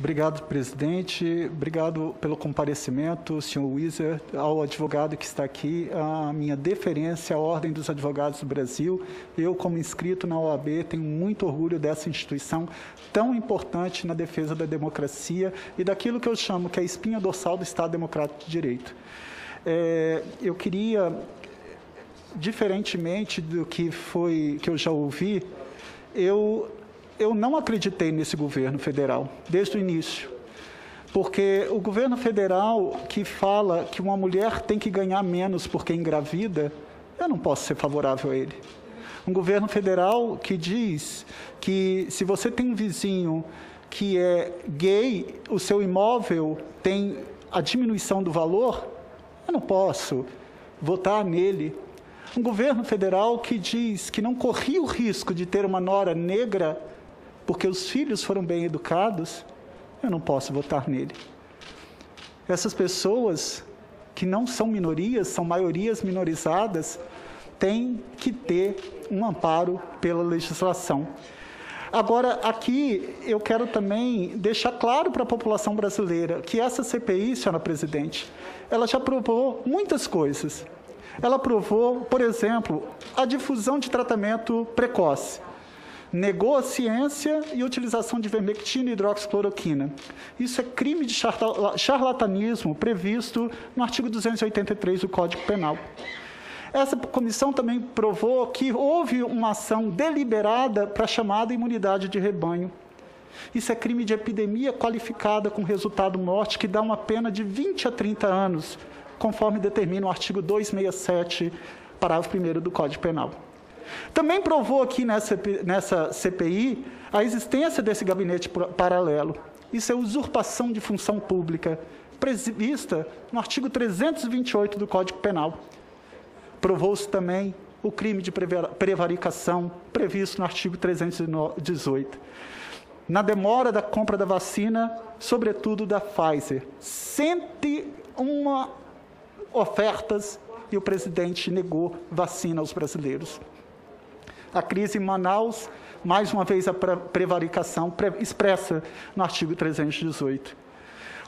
Obrigado, presidente. Obrigado pelo comparecimento, senhor Wieser, ao advogado que está aqui. A minha deferência à Ordem dos Advogados do Brasil. Eu, como inscrito na OAB, tenho muito orgulho dessa instituição tão importante na defesa da democracia e daquilo que eu chamo que é a espinha dorsal do Estado Democrático de Direito. É, eu queria, diferentemente do que foi que eu já ouvi, eu eu não acreditei nesse governo federal, desde o início. Porque o governo federal que fala que uma mulher tem que ganhar menos porque engravida, eu não posso ser favorável a ele. Um governo federal que diz que se você tem um vizinho que é gay, o seu imóvel tem a diminuição do valor, eu não posso votar nele. Um governo federal que diz que não corria o risco de ter uma nora negra porque os filhos foram bem educados, eu não posso votar nele. Essas pessoas que não são minorias, são maiorias minorizadas, têm que ter um amparo pela legislação. Agora, aqui eu quero também deixar claro para a população brasileira que essa CPI, senhora presidente, ela já provou muitas coisas. Ela provou, por exemplo, a difusão de tratamento precoce negou a ciência e a utilização de vermectina e hidroxicloroquina. Isso é crime de charlatanismo previsto no artigo 283 do Código Penal. Essa comissão também provou que houve uma ação deliberada para a chamada imunidade de rebanho. Isso é crime de epidemia qualificada com resultado morte, que dá uma pena de 20 a 30 anos, conforme determina o artigo 267, parágrafo 1 do Código Penal. Também provou aqui nessa, nessa CPI a existência desse gabinete paralelo. Isso é usurpação de função pública, prevista no artigo 328 do Código Penal. Provou-se também o crime de prevaricação, previsto no artigo 318. Na demora da compra da vacina, sobretudo da Pfizer. 101 ofertas e o presidente negou vacina aos brasileiros. A crise em Manaus, mais uma vez a prevaricação expressa no artigo 318.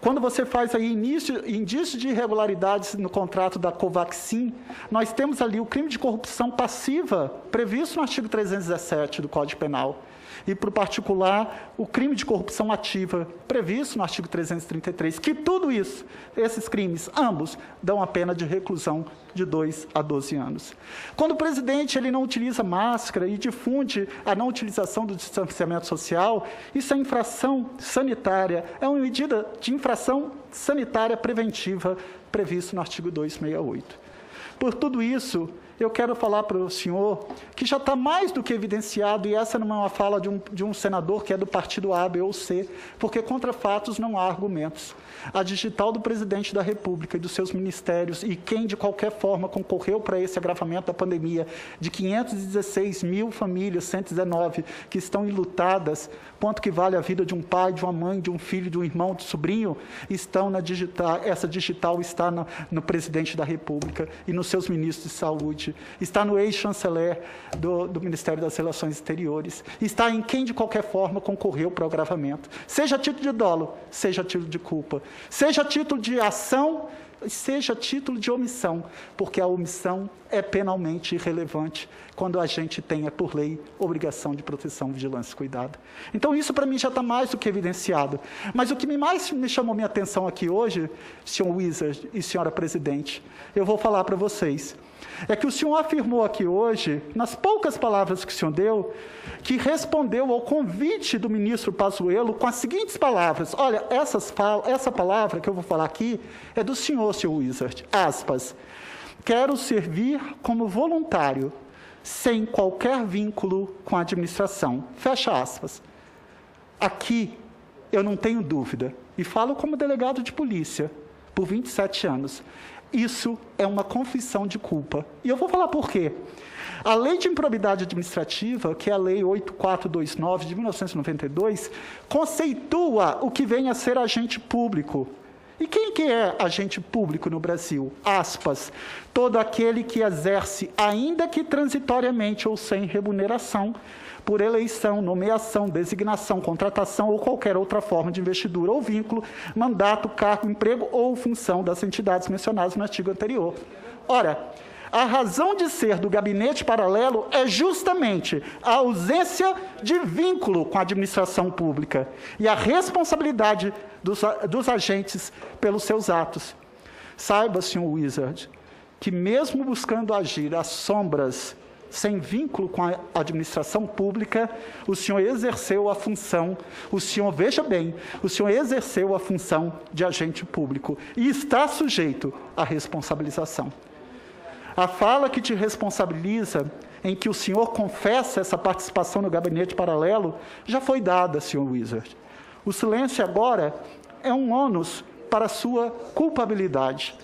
Quando você faz aí início, indício de irregularidades no contrato da Covaxin, nós temos ali o crime de corrupção passiva previsto no artigo 317 do Código Penal e, para o particular, o crime de corrupção ativa, previsto no artigo 333, que tudo isso, esses crimes, ambos, dão a pena de reclusão de 2 a 12 anos. Quando o presidente ele não utiliza máscara e difunde a não utilização do distanciamento social, isso é infração sanitária, é uma medida de infração sanitária preventiva previsto no artigo 268. Por tudo isso, eu quero falar para o senhor que já está mais do que evidenciado, e essa não é uma fala de um, de um senador que é do partido A, B ou C, porque contra fatos não há argumentos. A digital do presidente da República e dos seus ministérios, e quem de qualquer forma concorreu para esse agravamento da pandemia, de 516 mil famílias, 119, que estão enlutadas, quanto que vale a vida de um pai, de uma mãe, de um filho, de um irmão, de um sobrinho, estão na digital, essa digital está no, no presidente da República e nos seus ministros de saúde está no ex-chanceler do, do, Ministério das Relações Exteriores, está em quem de qualquer forma concorreu para o agravamento, seja título de dolo, seja título de culpa, seja título de ação, seja título de omissão, porque a omissão é penalmente irrelevante quando a gente tenha, por lei, obrigação de proteção, vigilância e cuidado. Então, isso para mim já está mais do que evidenciado. Mas o que mais me chamou minha atenção aqui hoje, senhor Wizard e senhora presidente, eu vou falar para vocês é que o senhor afirmou aqui hoje, nas poucas palavras que o senhor deu, que respondeu ao convite do ministro Pazuello com as seguintes palavras. Olha, essas, essa palavra que eu vou falar aqui é do senhor, senhor Wizard. Aspas. Quero servir como voluntário, sem qualquer vínculo com a administração. Fecha aspas. Aqui, eu não tenho dúvida, e falo como delegado de polícia, por 27 anos. Isso é uma confissão de culpa. E eu vou falar por quê. A Lei de Improbidade Administrativa, que é a Lei 8429 de 1992, conceitua o que vem a ser agente público. E quem que é agente público no Brasil? Aspas. Todo aquele que exerce, ainda que transitoriamente ou sem remuneração, por eleição, nomeação, designação, contratação ou qualquer outra forma de investidura ou vínculo, mandato, cargo, emprego ou função das entidades mencionadas no artigo anterior. Ora, a razão de ser do gabinete paralelo é justamente a ausência de vínculo com a administração pública e a responsabilidade dos, dos agentes pelos seus atos. Saiba, senhor Wizard, que mesmo buscando agir às sombras, sem vínculo com a administração pública, o senhor exerceu a função, o senhor, veja bem, o senhor exerceu a função de agente público e está sujeito à responsabilização. A fala que te responsabiliza, em que o senhor confessa essa participação no gabinete paralelo, já foi dada, senhor Wizard. O silêncio agora é um ônus para a sua culpabilidade.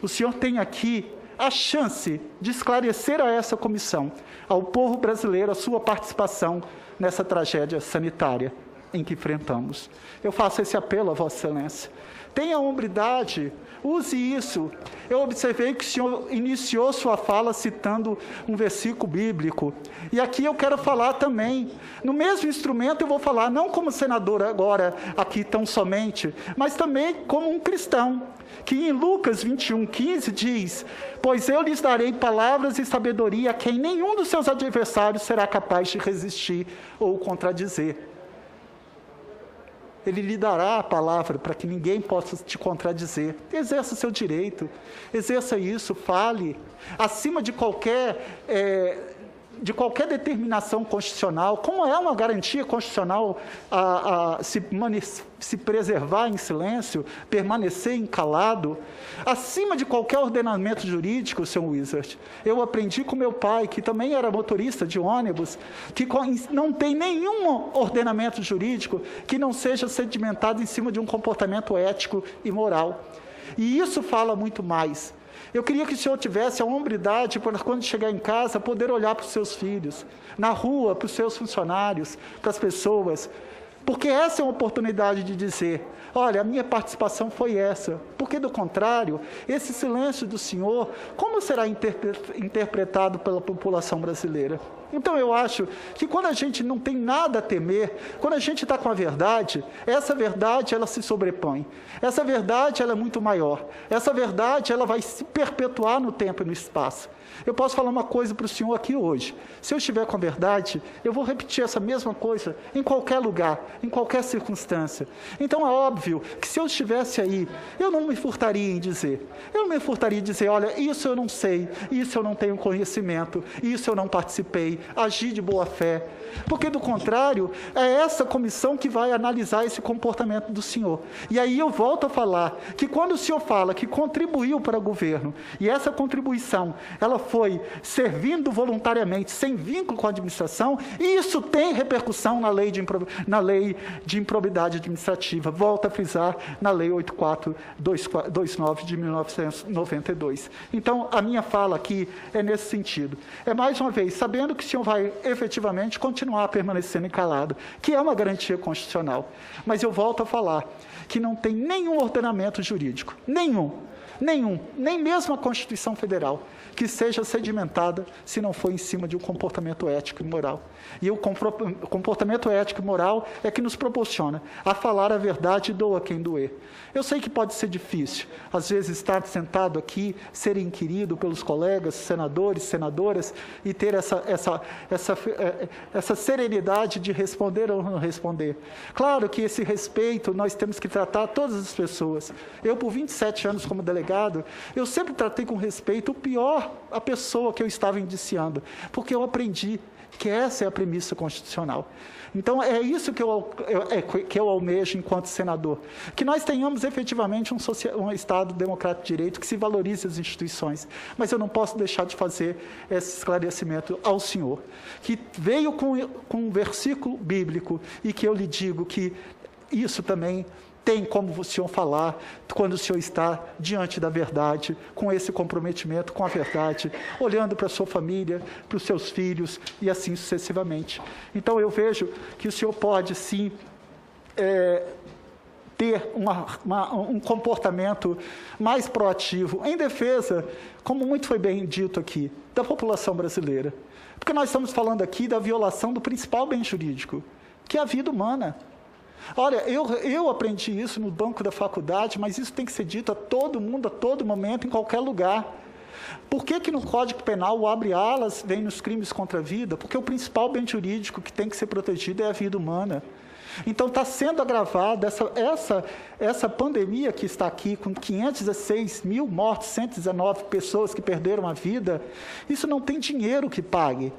O senhor tem aqui a chance de esclarecer a essa comissão, ao povo brasileiro, a sua participação nessa tragédia sanitária em que enfrentamos. Eu faço esse apelo a Vossa Excelência. Tenha hombridade, use isso. Eu observei que o senhor iniciou sua fala citando um versículo bíblico. E aqui eu quero falar também. No mesmo instrumento eu vou falar, não como senador agora, aqui tão somente, mas também como um cristão. Que em Lucas 21, 15 diz: Pois eu lhes darei palavras e sabedoria a quem nenhum dos seus adversários será capaz de resistir ou contradizer. Ele lhe dará a palavra para que ninguém possa te contradizer. Exerça o seu direito, exerça isso, fale. Acima de qualquer. É, de qualquer determinação constitucional, como é uma garantia constitucional a, a se, se, preservar em silêncio, permanecer encalado, acima de qualquer ordenamento jurídico, Sr. Wizard. Eu aprendi com meu pai, que também era motorista de ônibus, que não tem nenhum ordenamento jurídico que não seja sedimentado em cima de um comportamento ético e moral. E isso fala muito mais eu queria que o senhor tivesse a hombridade para, quando chegar em casa, poder olhar para os seus filhos, na rua, para os seus funcionários, para as pessoas, porque essa é uma oportunidade de dizer: olha, a minha participação foi essa. Porque, do contrário, esse silêncio do Senhor, como será interpretado pela população brasileira? Então, eu acho que quando a gente não tem nada a temer, quando a gente está com a verdade, essa verdade ela se sobrepõe. Essa verdade ela é muito maior. Essa verdade ela vai se perpetuar no tempo e no espaço. Eu posso falar uma coisa para o senhor aqui hoje. Se eu estiver com a verdade, eu vou repetir essa mesma coisa em qualquer lugar, em qualquer circunstância. Então é óbvio que se eu estivesse aí, eu não me furtaria em dizer. Eu não me furtaria em dizer, olha, isso eu não sei, isso eu não tenho conhecimento, isso eu não participei, agi de boa fé. Porque, do contrário, é essa comissão que vai analisar esse comportamento do senhor. E aí eu volto a falar que quando o senhor fala que contribuiu para o governo, e essa contribuição, ela foi servindo voluntariamente, sem vínculo com a administração, isso tem repercussão na lei de, na lei de improbidade administrativa. Volto a frisar na lei 8429 de 1992. Então, a minha fala aqui é nesse sentido. É mais uma vez, sabendo que o senhor vai efetivamente continuar permanecendo calado, que é uma garantia constitucional. Mas eu volto a falar que não tem nenhum ordenamento jurídico, nenhum, nenhum, nem mesmo a Constituição Federal, que seja sedimentada se não for em cima de um comportamento ético e moral. E o comportamento ético e moral é que nos proporciona a falar a verdade e doa quem doer. Eu sei que pode ser difícil, às vezes, estar sentado aqui, ser inquirido pelos colegas, senadores, senadoras, e ter essa, essa, essa, eh, essa serenidade de responder ou não responder. Claro que esse respeito nós temos que tratar todas as pessoas. Eu, por 27 anos como delegado, eu sempre tratei com respeito o pior, a pessoa que eu estava indiciando, porque eu aprendi que essa é a premissa constitucional. Então, é isso que eu, é, que eu almejo enquanto senador. Que nós tenhamos efetivamente um, social, um Estado democrático de direito que se valorize as instituições. Mas eu não posso deixar de fazer esse esclarecimento ao senhor, que veio com, com um versículo bíblico e que eu lhe digo que isso também tem como o senhor falar quando o senhor está diante da verdade, com esse comprometimento com a verdade, olhando para a sua família, para os seus filhos e assim sucessivamente. Então eu vejo que o senhor pode sim é, ter uma, uma, um comportamento mais proativo em defesa, como muito foi bem dito aqui, da população brasileira. Porque nós estamos falando aqui da violação do principal bem jurídico, que é a vida humana. Olha, eu, eu aprendi isso no banco da faculdade, mas isso tem que ser dito a todo mundo, a todo momento, em qualquer lugar. Por que, que no Código Penal o abre alas vem nos crimes contra a vida? Porque o principal bem jurídico que tem que ser protegido é a vida humana. Então está sendo agravada essa, essa, essa pandemia que está aqui, com 516 mil mortes, 119 pessoas que perderam a vida. Isso não tem dinheiro que pague.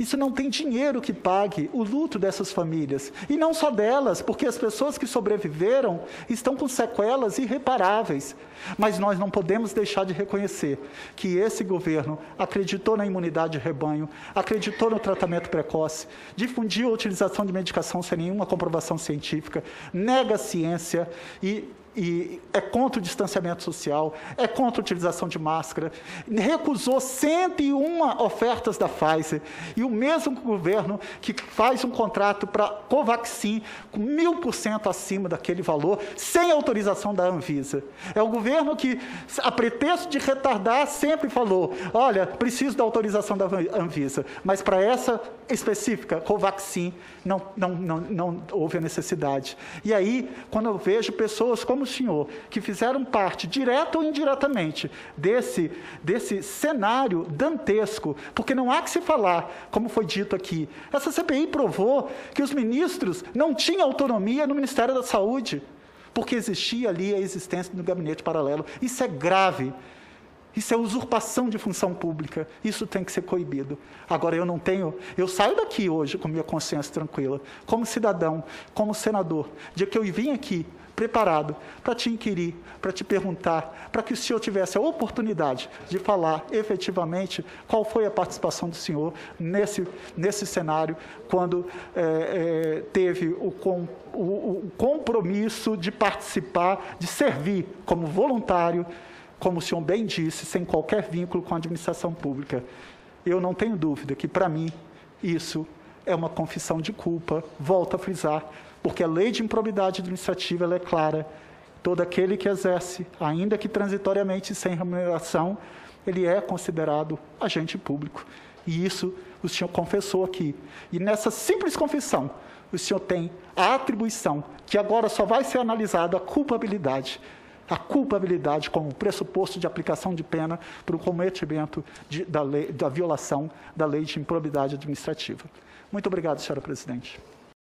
Isso não tem dinheiro que pague o luto dessas famílias. E não só delas, porque as pessoas que sobreviveram estão com sequelas irreparáveis. Mas nós não podemos deixar de reconhecer que esse governo acreditou na imunidade de rebanho, acreditou no tratamento precoce, difundiu a utilização de medicação sem nenhuma comprovação científica, nega a ciência e e é contra o distanciamento social, é contra a utilização de máscara, recusou 101 ofertas da Pfizer, e o mesmo governo que faz um contrato para Covaxin com mil por cento acima daquele valor, sem autorização da Anvisa. É o governo que, a pretexto de retardar, sempre falou: olha, preciso da autorização da Anvisa, mas para essa específica, Covaxin, não, não, não, não houve a necessidade. E aí, quando eu vejo pessoas como o senhor, que fizeram parte, direta ou indiretamente, desse, desse cenário dantesco, porque não há que se falar, como foi dito aqui, essa CPI provou que os ministros não tinham autonomia no Ministério da Saúde, porque existia ali a existência do gabinete paralelo. Isso é grave. Isso é usurpação de função pública. Isso tem que ser coibido. Agora, eu não tenho. Eu saio daqui hoje com minha consciência tranquila, como cidadão, como senador, de que eu vim aqui preparado para te inquirir, para te perguntar, para que o senhor tivesse a oportunidade de falar efetivamente qual foi a participação do senhor nesse, nesse cenário, quando é, é, teve o, com, o, o compromisso de participar, de servir como voluntário como o senhor bem disse, sem qualquer vínculo com a administração pública. Eu não tenho dúvida que, para mim, isso é uma confissão de culpa, volto a frisar, porque a lei de improbidade administrativa é clara. Todo aquele que exerce, ainda que transitoriamente sem remuneração, ele é considerado agente público. E isso o senhor confessou aqui. E nessa simples confissão, o senhor tem a atribuição, que agora só vai ser analisada a culpabilidade a culpabilidade como pressuposto de aplicação de pena para o cometimento de, da, lei, da violação da lei de improbidade administrativa. Muito obrigado, senhora presidente.